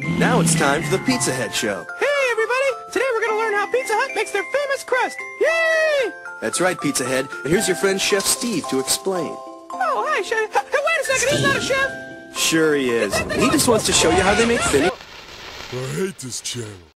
Now it's time for the Pizza Head Show. Hey, everybody! Today we're going to learn how Pizza Hut makes their famous crust. Yay! That's right, Pizza Head. And here's your friend Chef Steve to explain. Oh, hi, Chef. Hey, wait a second. He's not a chef. Sure he is. He just wants to show you how they make thin. I hate this channel.